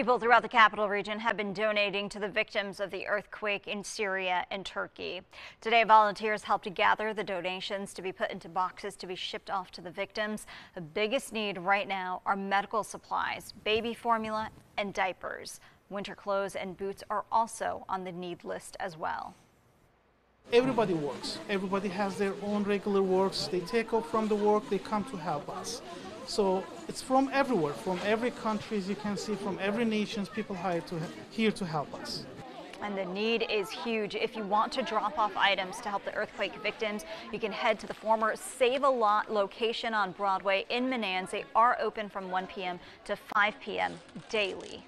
People throughout the capital region have been donating to the victims of the earthquake in Syria and Turkey. Today, volunteers helped to gather the donations to be put into boxes to be shipped off to the victims. The biggest need right now are medical supplies, baby formula, and diapers. Winter clothes and boots are also on the need list as well. Everybody works. Everybody has their own regular works. They take off from the work, they come to help us. So it's from everywhere, from every country, as you can see, from every nations, people hired to, here to help us. And the need is huge. If you want to drop off items to help the earthquake victims, you can head to the former Save a Lot location on Broadway in Menands. They are open from 1 p.m. to 5 p.m. daily.